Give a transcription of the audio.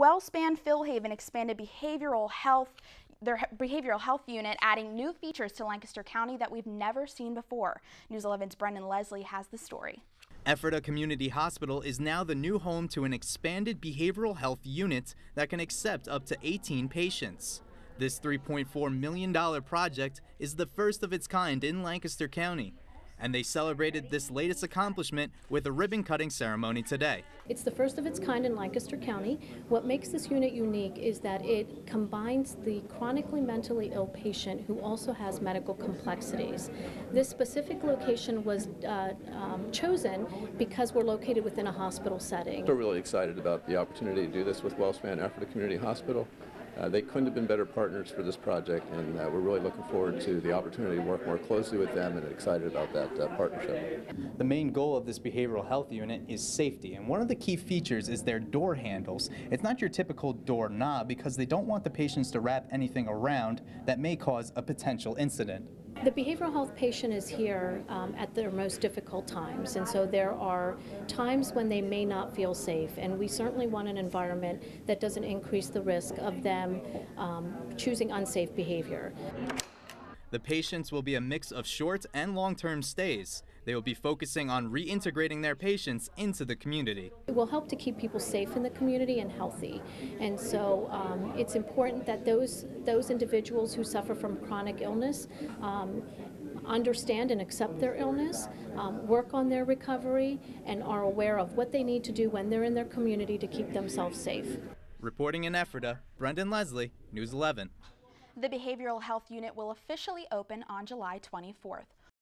WellSpan Philhaven expanded behavioral health their behavioral health unit adding new features to Lancaster County that we've never seen before. News 11's Brendan Leslie has the story. Ephrata Community Hospital is now the new home to an expanded behavioral health unit that can accept up to 18 patients. This $3.4 million project is the first of its kind in Lancaster County and they celebrated this latest accomplishment with a ribbon cutting ceremony today. It's the first of its kind in Lancaster County. What makes this unit unique is that it combines the chronically mentally ill patient who also has medical complexities. This specific location was uh, um, chosen because we're located within a hospital setting. We're really excited about the opportunity to do this with WellSpan Ephrata Community Hospital. Uh, they couldn't have been better partners for this project, and uh, we're really looking forward to the opportunity to work more closely with them and excited about that uh, partnership. The main goal of this behavioral health unit is safety, and one of the key features is their door handles. It's not your typical door knob because they don't want the patients to wrap anything around that may cause a potential incident. The behavioral health patient is here um, at their most difficult times, and so there are times when they may not feel safe, and we certainly want an environment that doesn't increase the risk of them um, choosing unsafe behavior. The patients will be a mix of short and long-term stays. They will be focusing on reintegrating their patients into the community. It will help to keep people safe in the community and healthy. And so um, it's important that those, those individuals who suffer from chronic illness um, understand and accept their illness, um, work on their recovery, and are aware of what they need to do when they're in their community to keep themselves safe. Reporting in Ephrata, Brendan Leslie, News 11. The Behavioral Health Unit will officially open on July 24th.